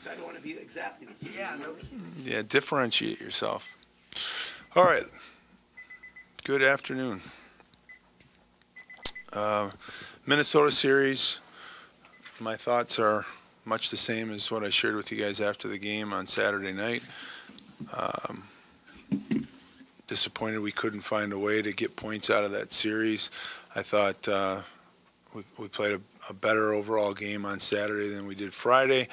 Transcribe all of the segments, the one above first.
'Cause I don't want to be exactly the same. Yeah, no. Yeah, differentiate yourself. All right. Good afternoon. Uh, Minnesota series. My thoughts are much the same as what I shared with you guys after the game on Saturday night. Um, disappointed we couldn't find a way to get points out of that series. I thought uh, we, we played a, a better overall game on Saturday than we did Friday.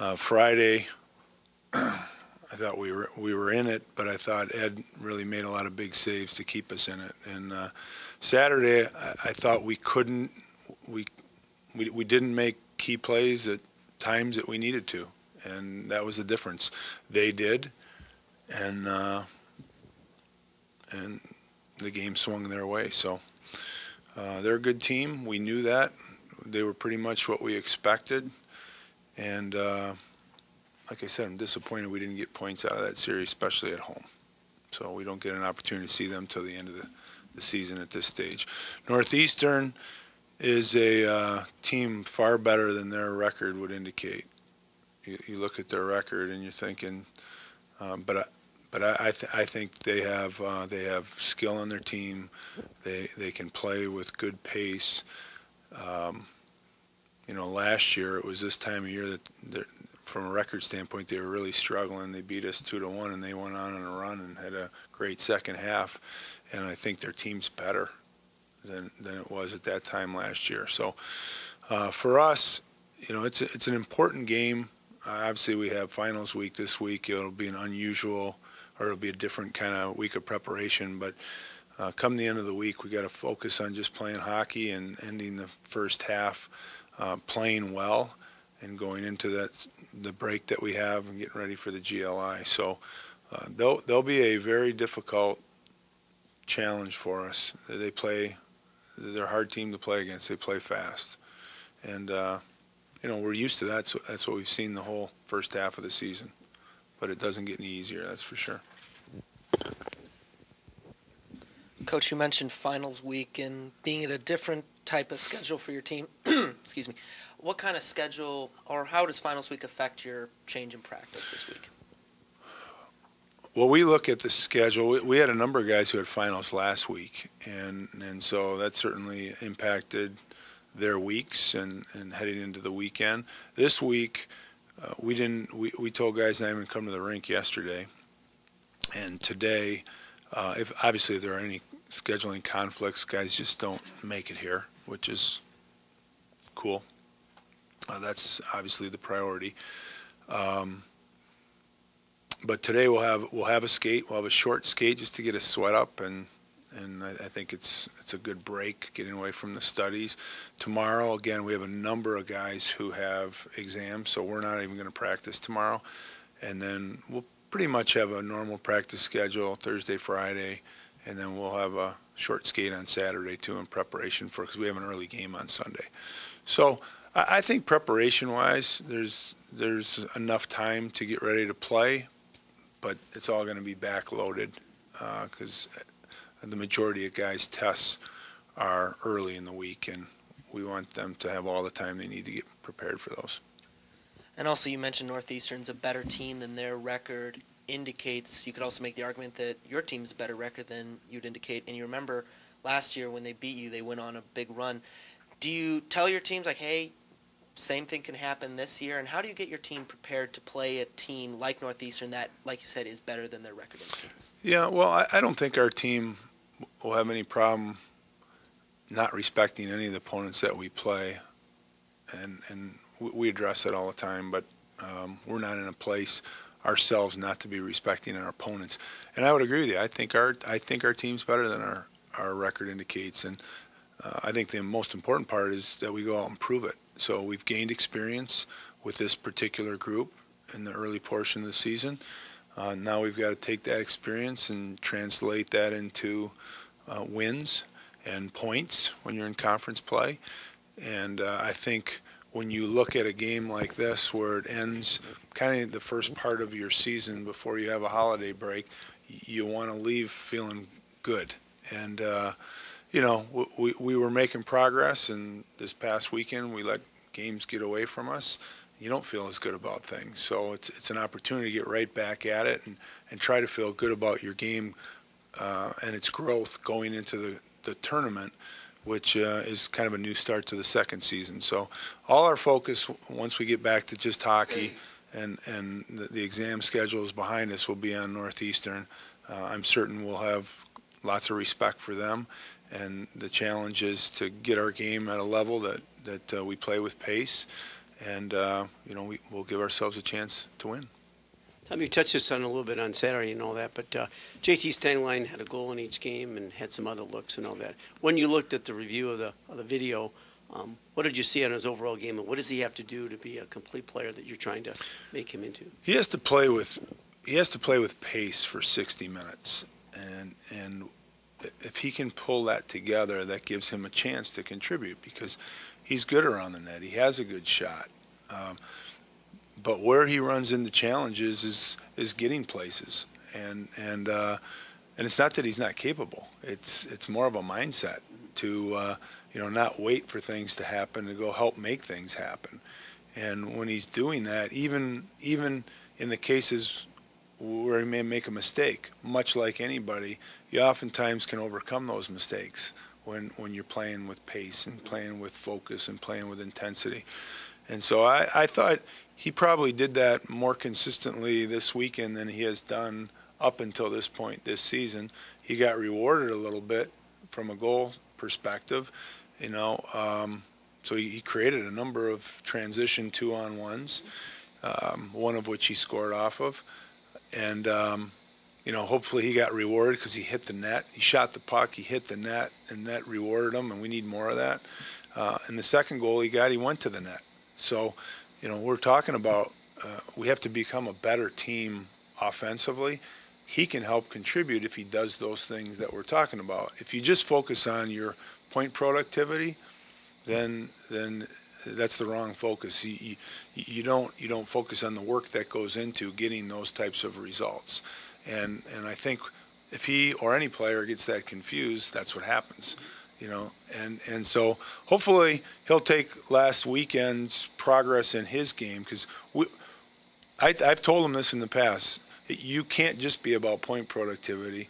Uh, Friday, I thought we were we were in it, but I thought Ed really made a lot of big saves to keep us in it. And uh, Saturday, I, I thought we couldn't we, we we didn't make key plays at times that we needed to, and that was the difference. They did, and uh, and the game swung their way. So uh, they're a good team. We knew that. They were pretty much what we expected, and. Uh, like I said, I'm disappointed we didn't get points out of that series, especially at home. So we don't get an opportunity to see them till the end of the, the season at this stage. Northeastern is a uh, team far better than their record would indicate. You, you look at their record and you're thinking, um, but I, but I I, th- I think they have uh, they have skill on their team. They they can play with good pace. Um, you know, last year it was this time of year that from a record standpoint, they were really struggling. They beat us two to one, and they went on a run and had a great second half. And I think their team's better than than it was at that time last year. So uh, for us, you know, it's a, it's an important game. Uh, obviously, we have finals week this week. It'll be an unusual, or it'll be a different kind of week of preparation. But uh, come the end of the week, we got to focus on just playing hockey and ending the first half uh, playing well and going into that the break that we have and getting ready for the GLI. So uh, they'll they'll be a very difficult challenge for us. They play they're a hard team to play against. They play fast, and uh, you know we're used to that. So that's what we've seen the whole first half of the season. But it doesn't get any easier. That's for sure. Coach, you mentioned finals week and being at a different type of schedule for your team. Excuse me. What kind of schedule or how does finals week affect your change in practice this week? Well, we look at the schedule. We, we had a number of guys who had finals last week, and and so that certainly impacted their weeks and, and heading into the weekend. This week, uh, we didn't. We, we told guys not even come to the rink yesterday, and today, uh, if obviously if there are any scheduling conflicts, guys just don't make it here, which is cool. Uh, that's obviously the priority. Um, but today we'll have we'll have a skate. We'll have a short skate just to get a sweat up, and and I, I think it's it's a good break getting away from the studies. Tomorrow again we have a number of guys who have exams, so we're not even going to practice tomorrow, and then we'll pretty much have a normal practice schedule Thursday, Friday, and then we'll have a short skate on Saturday too in preparation for because we have an early game on Sunday. So I, I think preparation-wise, there's there's enough time to get ready to play, but it's all going to be backloaded uh, because uh, the majority of guys' tests are early in the week, and we want them to have all the time they need to get prepared for those. And also, you mentioned Northeastern's a better team than their record indicates. You could also make the argument that your team's a better record than you'd indicate. And you remember last year when they beat you, they went on a big run. Do you tell your teams like, hey, same thing can happen this year? And how do you get your team prepared to play a team like Northeastern that, like you said, is better than their record indicates? Yeah, well, I, I don't think our team will have any problem not respecting any of the opponents that we play, and and we- address it all the time. But um, we're not in a place ourselves not to be respecting our opponents. And I would agree with you. I think our I think our team's better than our our record indicates, and uh, I think the most important part is that we go out and prove it. So we've gained experience with this particular group in the early portion of the season. Uh, now we've got to take that experience and translate that into uh, wins and points when you're in conference play. And uh, I think when you look at a game like this where it ends kind of the first part of your season before you have a holiday break, you want to leave feeling good. And, uh, you know, we, we were making progress, and this past weekend we let games get away from us. you don't feel as good about things. So it's it's an opportunity to get right back at it and, and try to feel good about your game uh, and its growth going into the, the tournament, which uh, is kind of a new start to the second season. So all our focus once we get back to just hockey and and the, the exam schedules behind us will be on Northeastern. Uh, I'm certain we'll have lots of respect for them, and the challenge is to get our game at a level that that uh, we play with pace, and uh, you know we, we'll give ourselves a chance to win. Tom, you touched this on a little bit on Saturday, and all that, but uh, JT Stengline had a goal in each game and had some other looks and all that. When you looked at the review of the of the video, um, what did you see on his overall game, and what does he have to do to be a complete player that you're trying to make him into? He has to play with he has to play with pace for 60 minutes, and and if he can pull that together, that gives him a chance to contribute because he's good around the net. He has a good shot. Um, but where he runs into challenges is is getting places, and and uh, and it's not that he's not capable. It's it's more of a mindset to uh, you know not wait for things to happen to go help make things happen. And when he's doing that, even even in the cases where he may make a mistake, much like anybody, you oftentimes can overcome those mistakes when when you're playing with pace and playing with focus and playing with intensity. And so I, I thought he probably did that more consistently this weekend than he has done up until this point this season. He got rewarded a little bit from a goal perspective, you know. Um, so he, he created a number of transition two on ones, um, one of which he scored off of. And, um, you know, hopefully he got rewarded because he hit the net. He shot the puck, he hit the net, and that rewarded him, and we need more of that. Uh, and the second goal he got, he went to the net. So, you know, we're talking about uh, we have to become a better team offensively. He can help contribute if he does those things that we're talking about. If you just focus on your point productivity, then then that's the wrong focus. You, you, you don't you don't focus on the work that goes into getting those types of results. And and I think if he or any player gets that confused, that's what happens you know, and and so hopefully he'll take last weekend's progress in his game because we, I, I've told him this in the past. You can't just be about point productivity.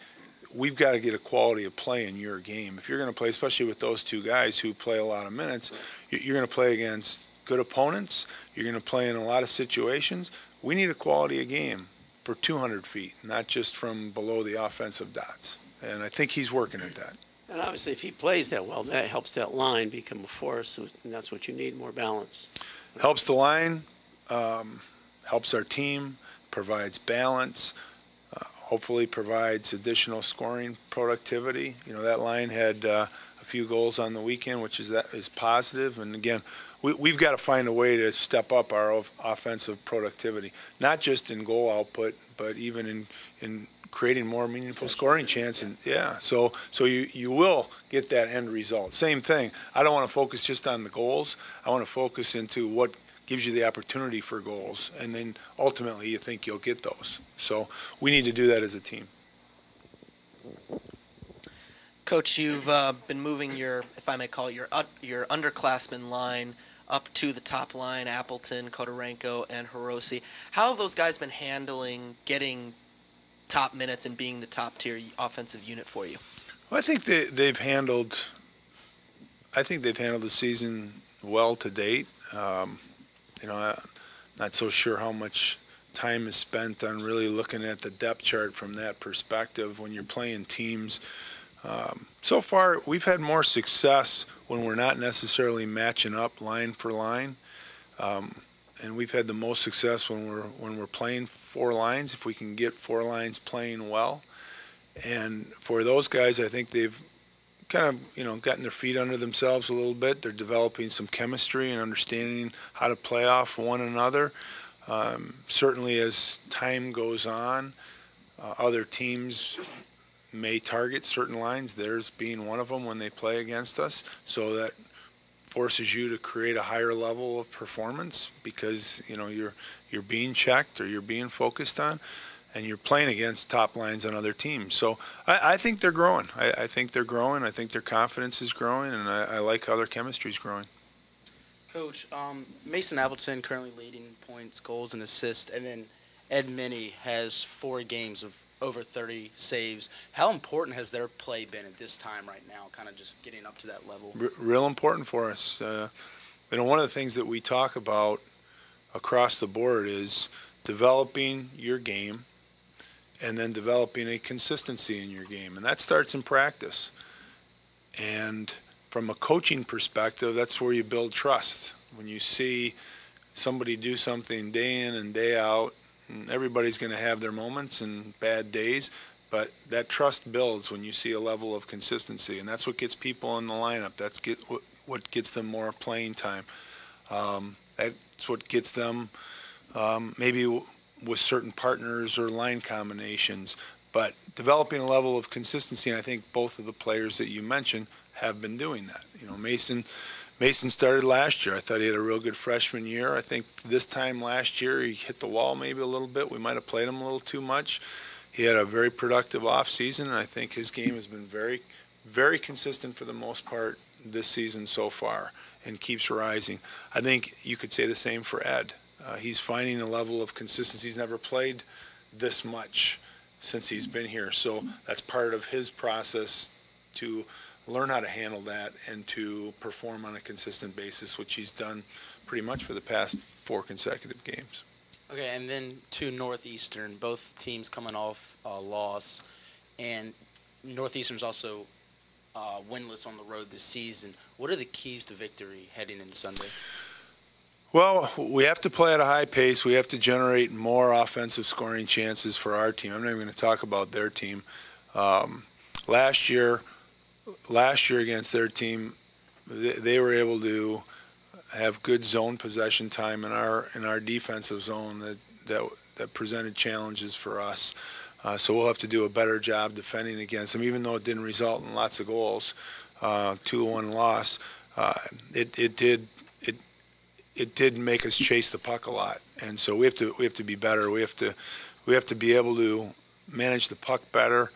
We've got to get a quality of play in your game. If you're going to play, especially with those two guys who play a lot of minutes, you're going to play against good opponents. You're going to play in a lot of situations. We need a quality of game for 200 feet, not just from below the offensive dots. And I think he's working at that. And obviously, if he plays that well, that helps that line become a force, and that's what you need, more balance. Helps the line, um, helps our team, provides balance, uh, hopefully provides additional scoring productivity. You know, that line had uh, a few goals on the weekend, which is that is positive. And again, we, we've got to find a way to step up our offensive productivity, not just in goal output, but even in, in creating more meaningful scoring chance and yeah so so you you will get that end result. Same thing. I don't want to focus just on the goals. I want to focus into what gives you the opportunity for goals and then ultimately you think you'll get those. So we need to do that as a team. Coach you've uh, been moving your if i may call it your uh, your underclassmen line up to the top line, Appleton, Khodorenko, and Hirose. How have those guys been handling getting top minutes and being the top tier offensive unit for you? Well, I think they, they've handled. I think they've handled the season well to date. Um, you know, I'm not so sure how much time is spent on really looking at the depth chart from that perspective when you're playing teams. Um, so far, we've had more success when we're not necessarily matching up line for line. Um, and we've had the most success when we're when we're playing four lines if we can get four lines playing well. And for those guys i think they've kind of you know gotten their feet under themselves a little bit. They're developing some chemistry and understanding how to play off one another. Um, certainly as time goes on uh, other teams may target certain lines theirs being one of them when they play against us. So that forces you to create a higher level of performance because you know you're you're being checked or you're being focused on and you're playing against top lines on other teams. So I, I think they're growing. I, I, think they're growing. I think their confidence is growing, and I, I like how their chemistry is growing. Coach, um, Mason Appleton currently leading points, goals, and assists, and then Ed Minney has four games of over 30 saves. How important has their play been at this time right now, kind of just getting up to that level? Real important for us. Uh, you know, one of the things that we talk about across the board is developing your game and then developing a consistency in your game. And that starts in practice. And from a coaching perspective, that's where you build trust. When you see somebody do something day in and day out, and everybody's going to have their moments and bad days, but that trust builds when you see a level of consistency. And that's what gets people in the lineup. That's get, what, what gets them more playing time. Um, that's what gets them um, maybe with certain partners or line combinations. But developing a level of consistency, and I think both of the players that you mentioned have been doing that. You know, Mason. Mason started last year. I thought he had a real good freshman year. I think this time last year he hit the wall maybe a little bit. We might have played him a little too much. He had a very productive off season, and I think his game has been very, very consistent for the most part this season so far, and keeps rising. I think you could say the same for Ed. Uh, he's finding a level of consistency. He's never played this much since he's been here, so that's part of his process to learn how to handle that and to perform on a consistent basis, which he's done pretty much for the past four consecutive games. Okay, and then to Northeastern, both teams coming off a loss, and Northeastern's also uh, winless on the road this season. What are the keys to victory heading into Sunday? Well, we have to play at a high pace. We have to generate more offensive scoring chances for our team. I'm not even going to talk about their team. Um, last year, last year against their team, they, they were able to have good zone possession time in our in our defensive zone that that, that presented challenges for us. Uh, so we'll have to do a better job defending against them, even though it didn't result in lots of goals. Uh, two-one loss. Uh, it it did it it did make us chase the puck a lot, and so we have to we have to be better. We have to we have to be able to manage the puck better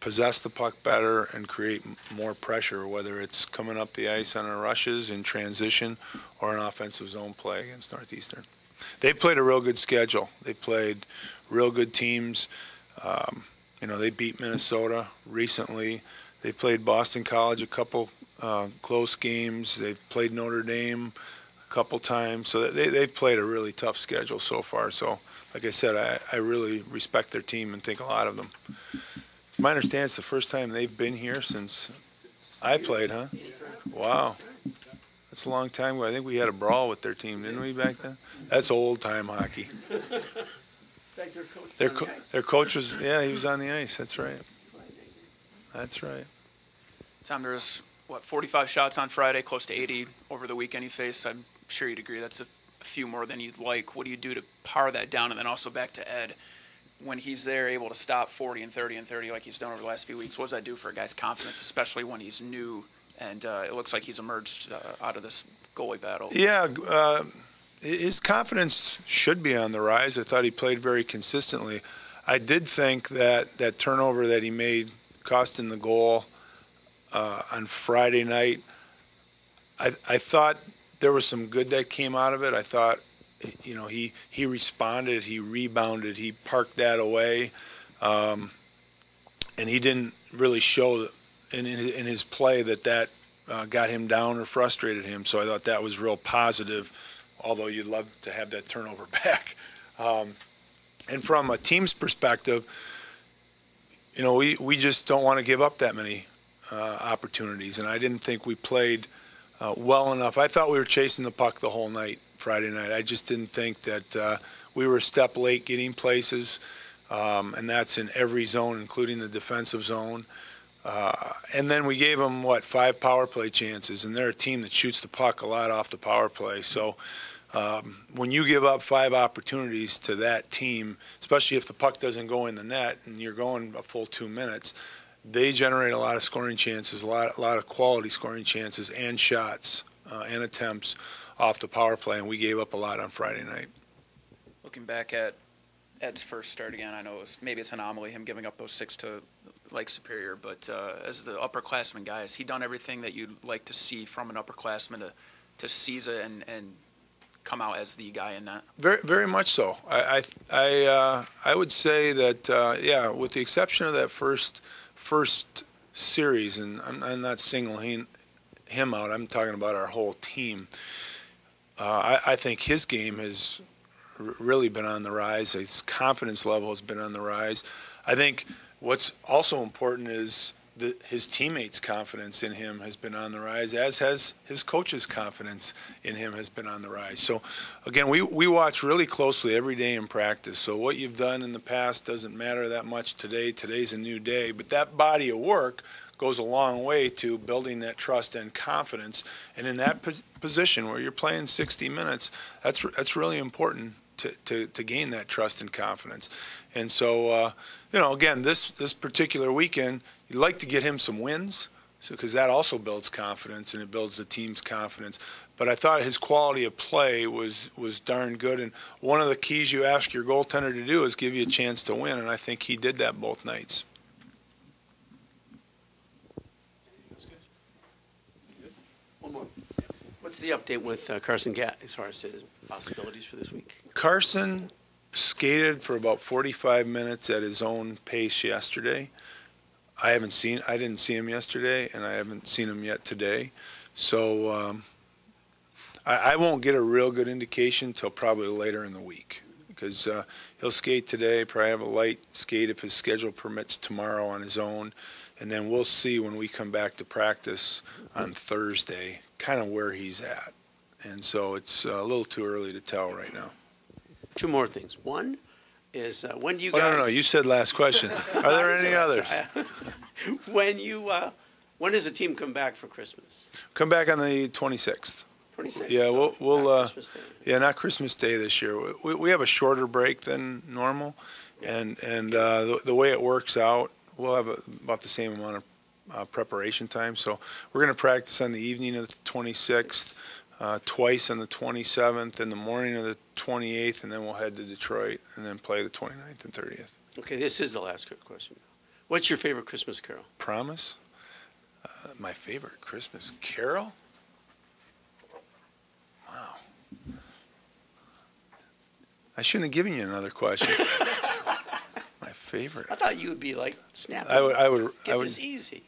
possess the puck better and create more pressure, whether it's coming up the ice on our rushes in transition or an offensive zone play against Northeastern. They played a real good schedule. They played real good teams. Um, you know, they beat Minnesota recently. They played Boston College a couple uh, close games. They've played Notre Dame a couple times. So they, they've played a really tough schedule so far. So, like I said, I, I really respect their team and think a lot of them. My understanding it's the first time they've been here since I played, huh? Wow. That's a long time ago. I think we had a brawl with their team, didn't we, back then? That's old time hockey. Their, co- their coach was, yeah, he was on the ice. That's right. That's right. Tom, there was, what, 45 shots on Friday, close to 80 over the weekend he faced. I'm sure you'd agree that's a, a few more than you'd like. What do you do to power that down? And then also back to Ed when he's there able to stop 40 and 30 and 30 like he's done over the last few weeks, what does that do for a guy's confidence, especially when he's new and uh, it looks like he's emerged uh, out of this goalie battle? Yeah, uh, his confidence should be on the rise. I thought he played very consistently. I did think that that turnover that he made, costing the goal uh, on Friday night, I, I thought there was some good that came out of it. I thought you know, he, he responded, he rebounded, he parked that away, um, and he didn't really show in, in, in his play that that uh, got him down or frustrated him. So I thought that was real positive, although you'd love to have that turnover back. Um, and from a team's perspective, you know, we, we just don't want to give up that many uh, opportunities, and I didn't think we played uh, well enough. I thought we were chasing the puck the whole night Friday night. I just didn't think that uh, we were a step late getting places, um, and that's in every zone, including the defensive zone. Uh, and then we gave them what five power play chances, and they're a team that shoots the puck a lot off the power play. So um, when you give up five opportunities to that team, especially if the puck doesn't go in the net and you're going a full two minutes, they generate a lot of scoring chances, a lot, a lot of quality scoring chances, and shots uh, and attempts off the power play, and we gave up a lot on Friday night. Looking back at Ed's first start again, I know it was, maybe it's an anomaly him giving up those six to Lake Superior, but uh, as the upperclassman guy, has he done everything that you'd like to see from an upperclassman to to seize it and, and come out as the guy in that. Very, very much so. I, I, I, uh, I would say that, uh, yeah, with the exception of that first, first series, and I'm, I'm not singling him out. I'm talking about our whole team. Uh, I, I think his game has really been on the rise. His confidence level has been on the rise. I think what's also important is that his teammates' confidence in him has been on the rise, as has his coach's confidence in him has been on the rise. So, again, we, we watch really closely every day in practice. So, what you've done in the past doesn't matter that much today. Today's a new day. But that body of work goes a long way to building that trust and confidence. And in that po- position where you're playing 60 minutes, that's, that's really important to, to, to gain that trust and confidence. And so, uh, you know, again, this, this particular weekend, you'd like to get him some wins because that also builds confidence and it builds the team's confidence. But I thought his quality of play was was darn good. And one of the keys you ask your goaltender to do is give you a chance to win, and I think he did that both nights. One more. What's the update with uh, Carson Gatt as far as his possibilities for this week? Carson skated for about 45 minutes at his own pace yesterday. I haven't seen, I didn't see him yesterday, and I haven't seen him yet today. So um, I, I won't get a real good indication until probably later in the week because uh, he'll skate today, probably have a light skate if his schedule permits tomorrow on his own. And then we'll see when we come back to practice on Thursday kind of where he's at. And so it's uh, a little too early to tell right now. Two more things. One is uh, when do you Oh, guys? no, no, you said last question. Are there any others? when you uh, when does the team come back for Christmas? Come back on the 26th. Twenty six. Yeah, we'll- we'll, uh, Day. Yeah, not Christmas Day this year. We, we have a shorter break than normal, and and uh, the, the way it works out, we'll have a, about the same amount of uh, preparation time. So we're going to practice on the evening of the 26th, uh, twice on the 27th, and the morning of the 28th, and then we'll head to Detroit and then play the 29th and 30th. Okay, this is the last question. What's your favorite Christmas carol? Promise. Uh, my favorite Christmas carol. Wow. I shouldn't have given you another question. my favorite. I thought you would be like snap. I would. I would. I Get would. this easy.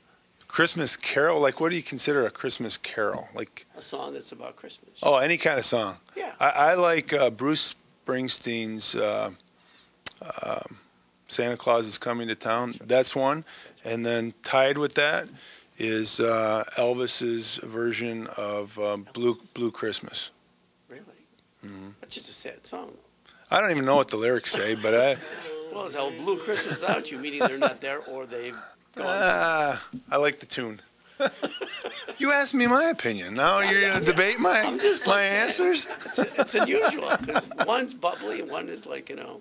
Christmas carol. Like, what do you consider a Christmas carol? Like, A song that's about Christmas. oh, any kind of song. Yeah. I, I like uh, Bruce Springsteen's uh, um, "Santa Claus is Coming to Town." That's one. And then tied with that is uh, Elvis's version of um, "Blue Blue Christmas." Really? Mm-hmm. That's just a sad song. I don't even know what the lyrics say, but I, Well, it's how Blue Christmas without you, meaning they're not there or they've. Ah, I like the tune. you asked me my opinion. Now you're going to debate my I'm just my like- answers. It's, it's unusual because one's bubbly and one is like, you know.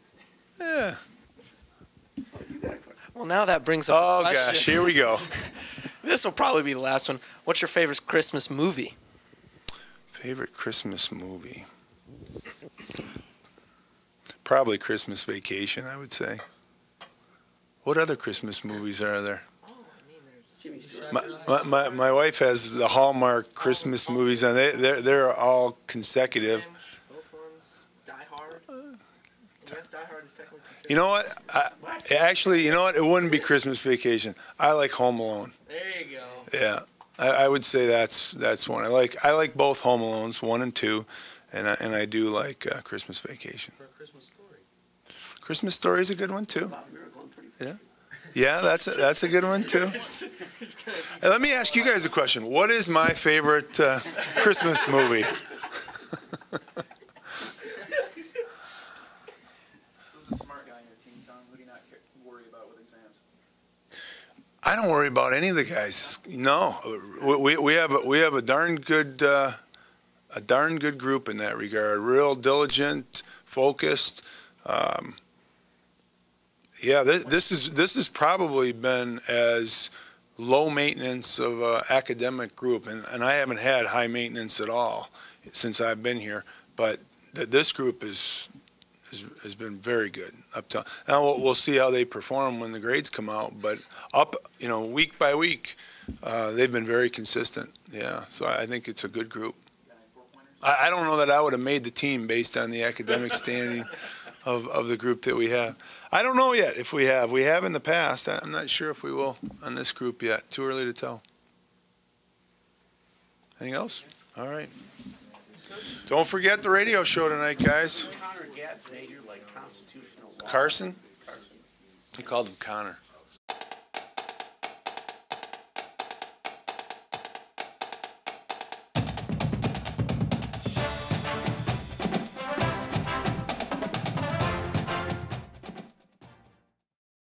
Yeah. Well, now that brings up Oh a question. gosh, here we go. This will probably be the last one. What's your favorite Christmas movie? Favorite Christmas movie? Probably Christmas Vacation, I would say. What other Christmas movies are there? My, my, my, my wife has the Hallmark Christmas movies, and they, they're, they're all consecutive. Both ones. Die Hard. Yes, Die Hard is technically considered. You know what? I, actually, you know what? It wouldn't be Christmas Vacation. I like Home Alone. There you go. Yeah, I, I would say that's that's one. I like I like both Home Alones, one and two, and I, and I do like uh, Christmas Vacation. For a Christmas story. Christmas Story is a good one too. Bob Miracle and Pretty- Yeah, that's a, that's a good one too. And let me ask you guys a question. What is my favorite uh, Christmas movie? Who's a smart guy in your team, Tom? Who do you not worry about with exams? I don't worry about any of the guys. No, we, we, we have a, we have a darn good uh, a darn good group in that regard. Real diligent, focused. Um, yeah, this, this is this has probably been as low maintenance of a academic group, and, and I haven't had high maintenance at all since I've been here. But th- this group is, is has been very good up to now. We'll, we'll see how they perform when the grades come out, but up, you know, week by week, uh, they've been very consistent. Yeah, so I think it's a good group. I, I don't know that I would have made the team based on the academic standing of, of the group that we have. I don't know yet if we have. We have in the past. I'm not sure if we will on this group yet. Too early to tell. Anything else? All right. Don't forget the radio show tonight, guys. Connor Gatt's major like constitutional law. Carson? He called him Connor.